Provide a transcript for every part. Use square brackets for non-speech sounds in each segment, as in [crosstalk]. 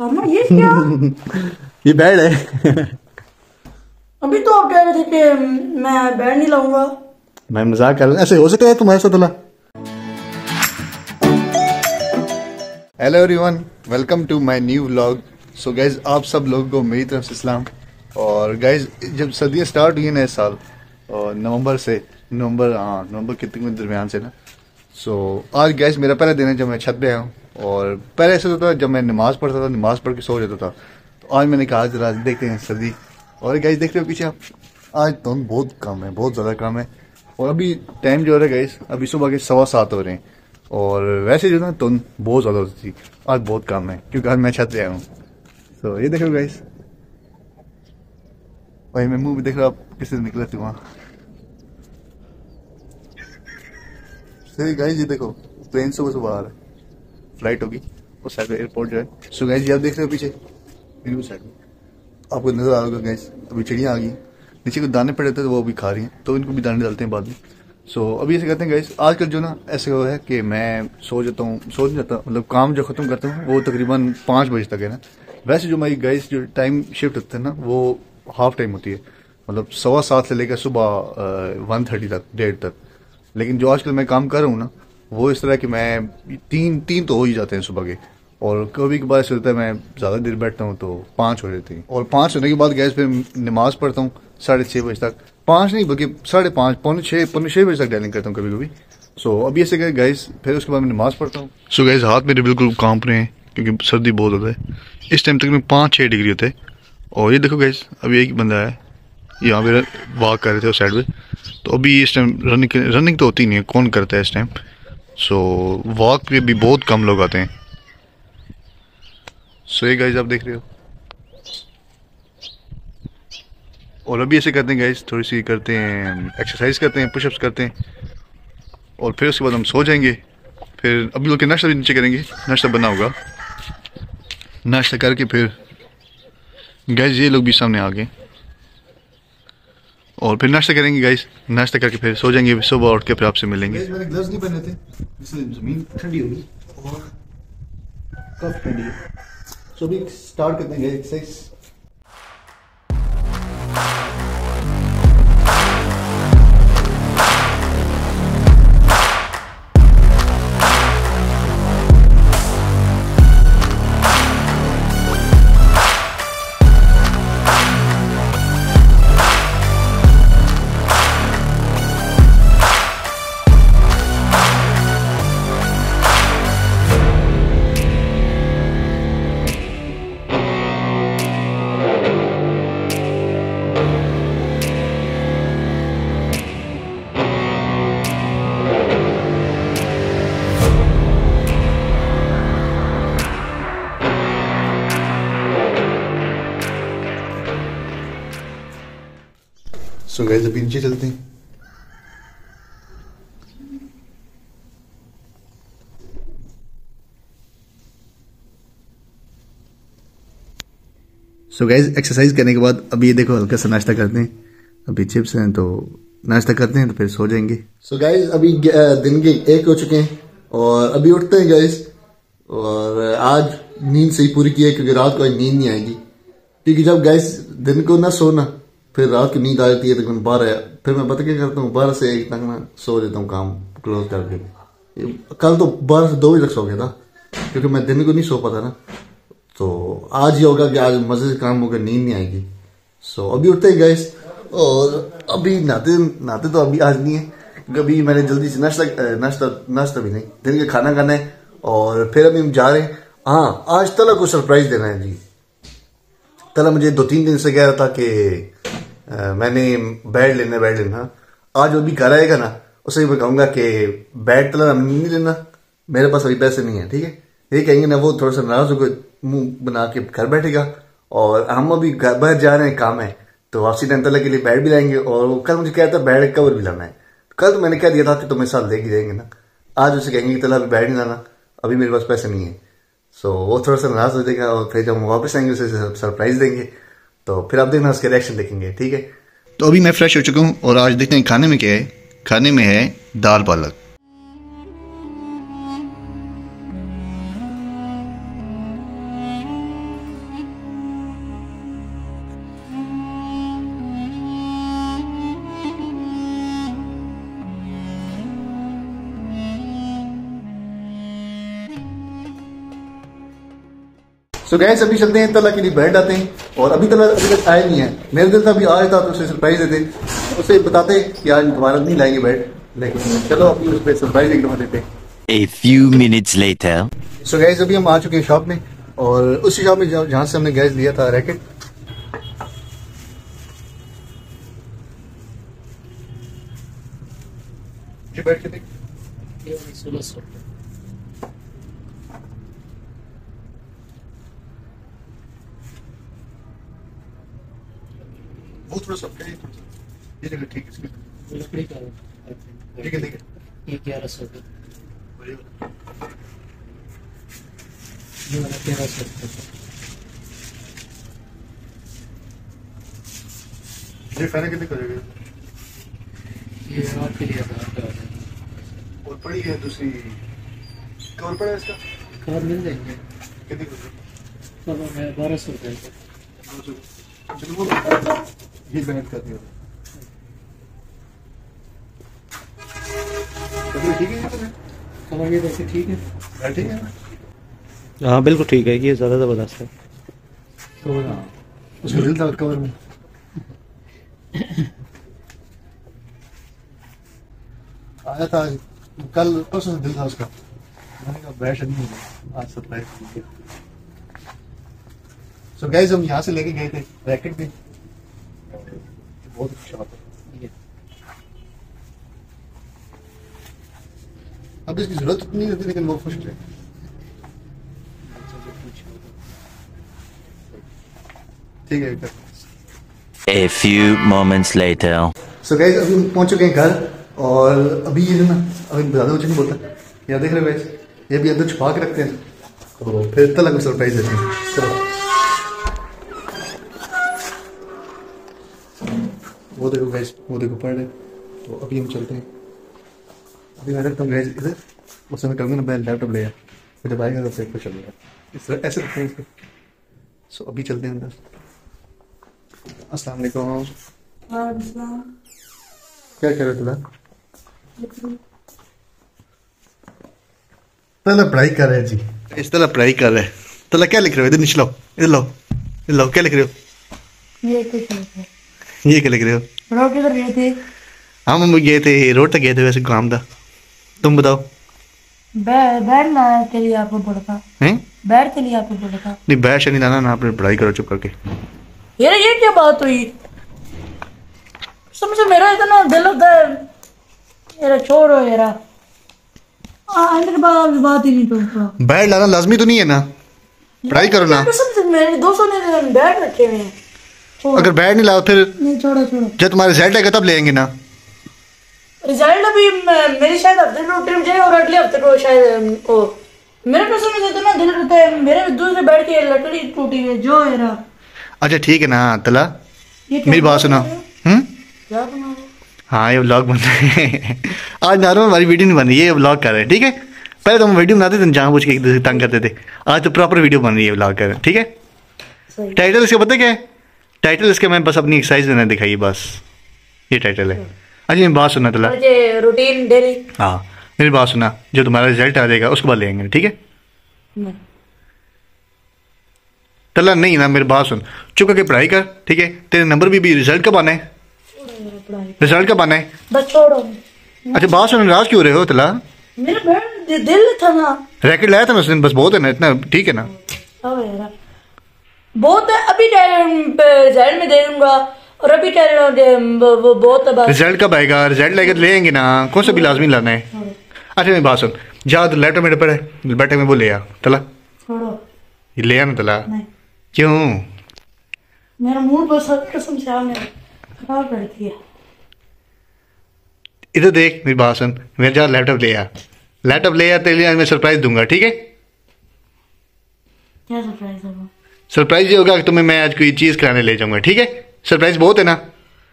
सामा [laughs] ये क्या? ये बेड है। अभी तो आप कह रहे थे कि मैं बैठ नहीं लाऊँगा। मैं मज़ाक कर रहा ऐसे हो सकता है तुम्हारे साथ अल्लाह hello everyone welcome to my new vlog so guys आप सब लोगों को मेरी तरफ़ से इस्लाम और गाइज़ जब सर्दियाँ स्टार्ट हुई ना इस साल और नवंबर से नवंबर हाँ नवंबर कितने के दरमियान से ना। सो so, आज गैस मेरा पहला दिन है जब मैं छत पे आया हूँ। और पहले ऐसा होता था, जब मैं नमाज़ पढ़ता था, नमाज़ पढ़ के सो जाता था तो आज मैंने कहा, जरा देखते हैं सर्दी। और गैस देखते हो पीछे आप। आज तो बहुत कम है, बहुत ज़्यादा कम है। और अभी टाइम जो हो रहा है गैस अभी सुबह के सवा सात हो रहे हैं। और वैसे जो ना तुम बहुत ज़्यादा होती थी। आज बहुत कम है, क्योंकि आज मैं छत आया हूँ। तो ये देख देखो गैस भाई मैं मुँह भी देख रहा हूँ, आप किस निकले थे वहाँ? सही गाइस ये देखो प्लेन सुबह सुबह आ रहा है। फ़्लाइट होगी और साइड एयरपोर्ट जो है। सो गाइस ये आप देख रहे हो पीछे? बिल्कुल साइड में। आपको नज़र आ रहा गैस अभी चिड़िया आ गई। नीचे कुछ दाने पड़े थे तो वो अभी खा रही हैं। तो इनको भी दाने डालते हैं बाद में। सो so, अभी ऐसे करते हैं गैस आजकल जो ना ऐसे हो है कि मैं सो जाता हूँ सो नहीं जाता मतलब काम जो खत्म करता हूँ वो तकरीबन पाँच बजे तक है ना। वैसे जो मेरी गैस जो टाइम शिफ्ट होता है ना वो हाफ़ टाइम होती है। मतलब सवा सात से लेकर सुबह वन थर्टी तक डेढ़ तक। लेकिन जो आजकल मैं काम कर रहा हूँ ना वो इस तरह कि मैं तीन तीन तो हो ही जाते हैं सुबह के। और कभी कभार ऐसे होता है, मैं ज़्यादा देर बैठता हूँ तो पाँच हो जाती हैं। और पाँच होने के बाद गैस फिर नमाज़ पढ़ता हूँ, साढ़े छः बजे तक। पाँच नहीं, बल्कि साढ़े पाँच, पौने छः पौने छः बजे तक डायलिंग करता हूँ कभी कभी सो अभी ऐसे गए गैस, फिर उसके बाद मैं नमाज़ पढ़ता हूँ। सो गैस, हाथ मेरे बिल्कुल काँप रहे हैं, क्योंकि सर्दी बहुत होता है। इस टाइम तक में पाँच छः डिग्री होते हैं। और ये देखो गैस अभी एक बंदा है, यहाँ पे वॉक कर रहे थे उस साइड पे। तो अभी इस टाइम रनिंग रनिंग तो होती नहीं है, कौन करता है इस टाइम सो वॉक पे भी बहुत कम लोग आते हैं। सो ये गाइज़ आप देख रहे हो। और अभी ऐसे करते हैं गाइज़ थोड़ी सी करते हैं एक्सरसाइज करते हैं पुशअप्स करते हैं। और फिर उसके बाद हम सो जाएँगे। फिर अभी लोग नाश्ता भी नीचे करेंगे। नाश्ता बना होगा। नाश्ता करके फिर गैस ये लोग भी सामने आ गए। और फिर नाश्ता करेंगे गाइस नाश्ता करके फिर सो जाएँगे, सुबह उठ के फिर आपसे मिलेंगे। मैंने ग्लव्स नहीं पहने थे। ज़मीन ठंडी होगी। और काफ़ी ठंडी सो अभी स्टार्ट करते हैं एक्सरसाइज सो गैस अभी नीचे चलते हैं। सो गैस एक्सरसाइज करने के बाद अभी ये देखो, हल्का सा नाश्ता करते हैं। अभी चिप्स हैं तो नाश्ता करते हैं तो फिर सो जाएँगे। सो so गाइज़ अभी दिन के एक हो चुके हैं और अभी उठते हैं गाइज़ और आज नींद सही पूरी की है, क्योंकि रात को नींद नहीं आएगी। क्योंकि जब गैस दिन को ना सोना फिर रात की नींद आ जाती है तकरीबन बारह फिर मैं पता क्या करता हूँ, बारह से एक तक मैं सो लेता हूँ काम क्लोज करके। कल तो बारह से दो बजे तक सो गया था, क्योंकि मैं दिन को नहीं सो पाता ना। तो आज ही होगा कि आज मज़े से काम होकर नींद नहीं आएगी। सो अभी उठते ही गैस और अभी नहाते नहाते तो अभी आज नहीं है, क्योंकि अभी मैंने जल्दी से नाश्ता नाश्ता नाश्ता भी नहीं, दिन का खाना खाना है, और फिर अभी हम जा रहे हैं। हाँ आज तला को सरप्राइज़ देना है जी। तला मुझे दो तीन दिन से कह रहा था कि मैंने बैड लेना बैड लेना। आज वो भी घर आएगा ना, उसे मैं कहूँगा कि बैड तला नहीं लेना। मेरे पास अभी पैसे नहीं है, ठीक है? ये कहेंगे ना, वो थोड़ा सा नाराज़ होकर मुँह बना के घर बैठेगा। और हम अभी घर बाहर जा रहे हैं, काम है तो वापसी तला के लिए बैड भी लाएँगे, और कल मुझे कहता बैड कवर भी लाना है। कल तो मैंने कह दिया था कि तुम्हें साथ लेके जाएँगे ना। आज उसे कहेंगे कि तला अभी बैड नहीं लाना, अभी मेरे पास पैसे नहीं है। सो वो थोड़ा सा नाराज़ हो जाएगा, और फिर जब हम वापस आएँगे, उसे सरप्राइज़ देंगे। तो फिर आप देखना, उसके रिएक्शन देखेंगे, ठीक है? तो अभी मैं फ्रेश हो चुका हूँ और आज देखते हैं खाने में क्या है। खाने में है दाल पालक। सो गैस अभी चलते हैं तला के लिए बैठ आते हैं। और अभी तला अभी तक आया नहीं है। मेरे दिल था अभी आ जाता तो उसे सरप्राइज़ देते उसे बताते कि आज दोबारा नहीं लाएँगे बैठ। लेकिन चलो अभी उस पर सरप्राइज़ एक दफ़ा देते A few minutes later. So guys अभी हम आ चुके हैं शॉप में। और उसी शॉप में जहाँ से हमने गैस लिया था रैकेट बैठ के देख। वो थोड़ा सा ये थोड़ा सा ये जगह ठीक है लकड़ी का है। ठीक है ठीक है। ये ग्यारह सौ का ये वाला ये फ़ैन कितने करेगा ये आपके लिए और पड़ी है दूसरी। कवर पड़ा है इसका? कार मिल जाएँगे। कितनी बारह सौ रुपये ये बैठ कर दिया। तो ठीक है ये कवर ठीक है। बैठे हैं ना? हाँ बिल्कुल ठीक है ये ज़्यादा ज़बरदस्त है। तो ना उसमें दिल था कवर में। आया था कल परसों से दिल था उसका। मैंने कहा बैठ नहीं होगा आज सरप्राइज़ सो गाइस हम यहाँ से लेके गए थे रैकेट भी बहुत अच्छा था ये। अब इसकी ज़रूरत तो नहीं होती लेकिन वो खुश पूछो ठीक है A few moments later. So guys अभी हम पहुँच चुके हैं घर और अभी ये जो ना अभी ज़्यादा कुछ नहीं बोलता। यहाँ देख रहे हो गाइस ये भी अंदर छुपा के रखते हैं। तो फिर तक सरप्राइज़ देते हैं। चलो। वो देखो गाइस वो देखो पढ़ रहे तो अभी हम चलते हैं। अभी मैं रखता हूँ गाइस इधर। उस समय कहूँगा ना मैं लैपटॉप ले आया। जब आएगा तो फिर कुछ चलेगा इस तरह, ऐसे रखते हैं इसको। सो अभी चलते हैं अंदर। अस्सलाम वालेकुम क्या कह रहे हो तुला? पढ़ाई कर रहे हैं जी। इस तरह पढ़ाई कर रहे हैं। तला क्या लिख रहे हो? इधर नीचे लो इधर लो इधर लो क्या लिख रहे हो? ये कुछ नहीं था ये क्या लिख रहे हो? लोग किधर गए थे? हम गए थे रोड तक गए थे वैसे काम था तुम बताओ। बै- बैठना के लिए आपको हैं? बैठ के लिए आपको नहीं बैश नहीं लाना ना आपने पढ़ाई करो चुप करके। यार ये क्या बात हुई? समझो मेरा इतना दिल होता है। यार छोड़ो यार। अंदर बात ही नहीं बैठ लाना लाजमी तो नहीं है ना? पढ़ाई करो ना। मेरे दोस्तों ने बैठ रखे हुए हैं। अगर बैठ नहीं लाओ फिर नहीं छोड़ो छोड़ो। जब तुम्हारे रिज़ल्ट आएगा तब लेंगे ना। रिज़ल्ट अभी म- मेरी शायद हफ़्ते को ट्रिप जाए और अगले हफ़्ते को शायद ओ मेरे कसम से इतना दिल रहता है मेरे दूसरे बैठ के लकड़ी टूटी है जो यार अच्छा ठीक है ना तला। मेरी बात सुनो। हम्म? हाँ? ये व्लॉग बन रहे हैं। आज नारो हमारी वीडियो नहीं बन रही है ये व्लॉग कर रहे हैं ठीक है? पहले तो हम वीडियो बनाते थे जहाँ पूछ के एक दूसरे तंग करते थे। आज तो प्रॉपर वीडियो बन रही है व्लॉग कर रहे हैं ठीक है? टाइटल इसका पता क्या है? टाइटल इसका मैं बस अपनी एक्सरसाइज देना दिखाई बस। ये टाइटल है। अच्छा मेरी बात सुना तला। रूटीन डेली हाँ मेरी बात सुना जो तुम्हारा रिज़ल्ट आ जाएगा उसके बाद लेंगे ठीक है? तला नहीं ना मेरी बात सुन। चुप करके पढ़ाई कर ठीक है? तेरे नंबर भी, भी रिज़ल्ट कब आना है? रिज़ल्ट कब आना है? बस छोड़ो। अच्छा बात सुन नाराज़ क्यों रहे हो तला? मेरा दिल था ना। रैकेट लाया था मैं उस दिन बस बहुत है ना इतना ठीक है ना? यार बहुत है अभी रिज़ल्ट में दे दूँगा और अभी वो बहुत रिज़ल्ट कब आएगा? रिज़ल्ट लाएगा तो ले आएँगे ना। कौन सा भी लाजमी लाना है? अच्छा मेरी बात सुन। जा तो लैपटॉप मेरे पर है। बैठे में वो ले आ तला ले आ ना तला क्यों? मेरा मूड बस कसम से आपने खराब कर दिया। इधर देख मेरी बात सुन। मेरे जा लैपटॉप ले आ। लैपटॉप ले आ तेरे लिए मैं सरप्राइज़ दूँगा ठीक है? क्या सरप्राइज़ है वो? सरप्राइज़ ये होगा कि तुम्हें मैं आज कोई चीज़ कराने ले जाऊँगा ठीक है? सरप्राइज़ बहुत है ना।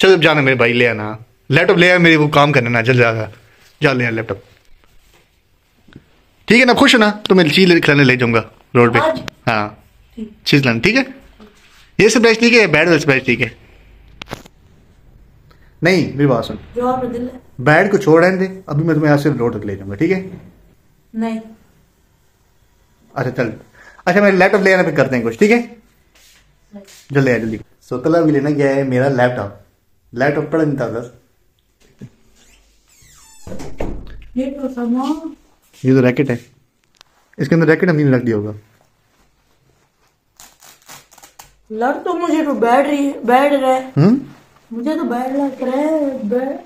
चल अब जाना मेरे भाई ले आना। लैपटॉप ले आ मेरे वो काम करना ना जल्द जाएगा जा ले लैपटॉप ठीक है ना खुश हो ना? तो मैं चीज़ खिलाने ले जाऊँगा रोड पे। हाँ। चीज़ लाना ठीक है? ये सरप्राइज़ ठीक है बैड सरप्राइज़ ठीक है? नहीं मेरी बात सुन। बैड को छोड़ रहने दे अभी मैं तुम्हें यहाँ से रोड तक ले जाऊँगा ठीक है? नहीं। अच्छा चल। अच्छा मेरे लैपटॉप ले आना फिर करते हैं कुछ ठीक है? जल्दी आ जल्दी। सो कल अभी लेना गया है मेरा लैपटॉप लैपटॉप पड़ा नहीं था बस ये तो ये तो रैकेट है। इसके अंदर रैकेट हमने रख दिया होगा। लग तो मुझे तो बैठ रही बैठ रहा है। हम्म? मुझे तो बैठ लग रहा है बैठ।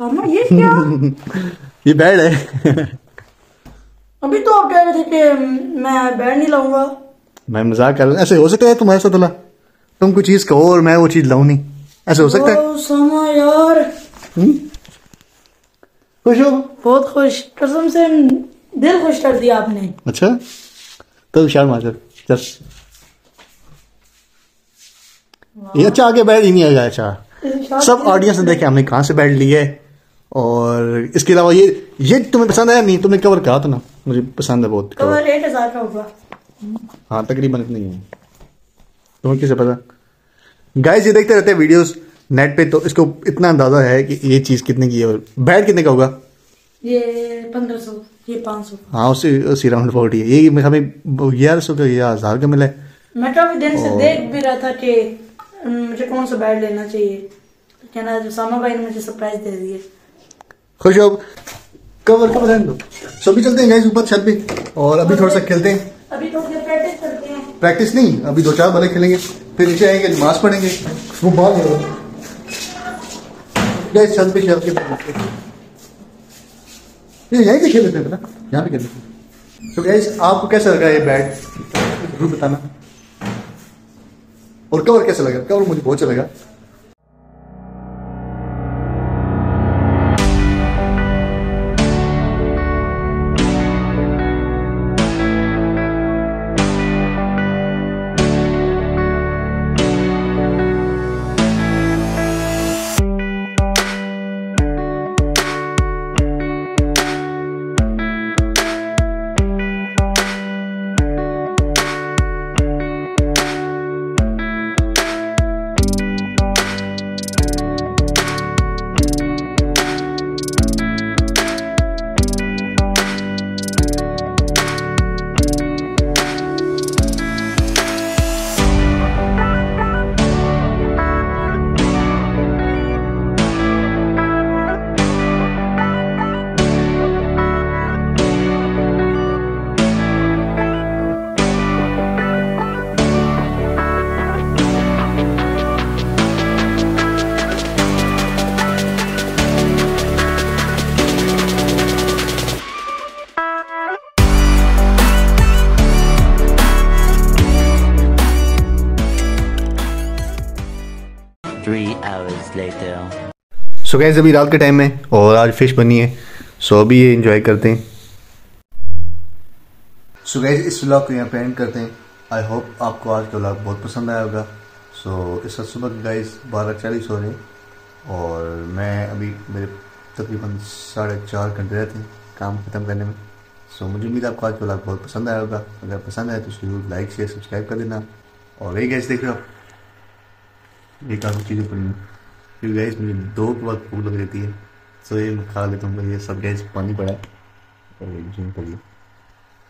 सामान ये क्या? [laughs] ये बैड है। अभी तो आप कह रहे थे कि मैं बैठ नहीं लाऊँगा। मैं मज़ाक कर रहा हूँ। ऐसे हो सकता है तुम्हारे साथ अल्लाह। तुम कोई चीज़ कहो और मैं वो चीज़ लाऊ नहीं। ऐसे हो सकता है? ओ, सामा यार। खुश हो? बहुत खुश। कसम से दिल खुश कर दिया आपने। अच्छा? तो विशाल मार चल। ये अच्छा आगे बैठ ही नहीं आ आएगा अच्छा सब ऑडियंस ने देखे हमने कहाँ से बैठ लिया है? और इसके अलावा ये ये तुम्हें पसंद आया? नहीं तुमने कवर कहा था ना? मुझे पसंद है बहुत हज़ार का होगा। हाँ तकरीबन इतनी है। तुम्हें किसे पता? गाइस ये देखते रहते हैं वीडियोस नेट पे तो इसको इतना अंदाज़ा है कि ये चीज़ कितने की है और बैट कितने का होगा? ये पंद्रह सौ ये पाँच सौ। हाँ उसी उसी राउंड है। ये हमें ग्यारह सौ का या हज़ार का मिला है। मैं काफ़ी दिन से देख भी रहा था कि मुझे कौन सा बैट लेना चाहिए। तो कहना जो सामा भाई ने मुझे सरप्राइज़ दे दिए खुश हो? कवर कवर रहने दो। सो अभी चलते हैं गाइस ऊपर छत पे। और अभी थोड़ा सा खेलते हैं। अभी थोड़ी देर प्रैक्टिस करते हैं। प्रैक्टिस नहीं अभी दो चार बालें खेलेंगे। फिर नीचे आएँगे नमाज़ पढ़ेंगे वो बाहर गाइस छत पे खेल के ये यहीं पे खेल लेते हैं ना यहाँ पे खेल लेते हैं। तो गाइस आपको कैसा लगा ये बैट ज़रूर बताना। और कवर कैसा लगा? कवर मुझे बहुत अच्छा लगा। गैस अभी रात के टाइम में और आज फ़िश बनी है। सो अभी ये इंजॉय करते हैं। सो गैस इस व्लॉग को यहाँ पे एंड करते हैं। आई होप आपको आज का व्लॉग बहुत पसंद आया होगा। सो इस वक्त सुबह गाइस बारह चालीस हो रहे हैं और मैं अभी मेरे तकरीबन साढ़े चार घंटे रहते हैं काम ख़त्म करने में। सो so, मुझे उम्मीद है आपको आज व्लॉग बहुत पसंद आया होगा। अगर पसंद आया तो ज़रूर लाइक शेयर सब्सक्राइब कर देना। और यही गैस देख रहे हो? आप ये काफ़ी चीज़ें पड़ी हैं। फिर गैस मुझे दो के बाद भूख लग जाती है। सो ये मैं खा लेता हूँ ये सब गैस पानी पड़ा है। और जिम लिया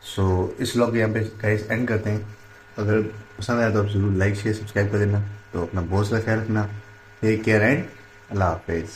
सो इस ब्लॉग को यहाँ पे गैस एंड करते हैं। अगर पसंद आया तो आप ज़रूर लाइक शेयर सब्सक्राइब कर देना। तो अपना बहुत सारा ख्याल रखना। टेक केयर एंड अल्लाह हाफिज़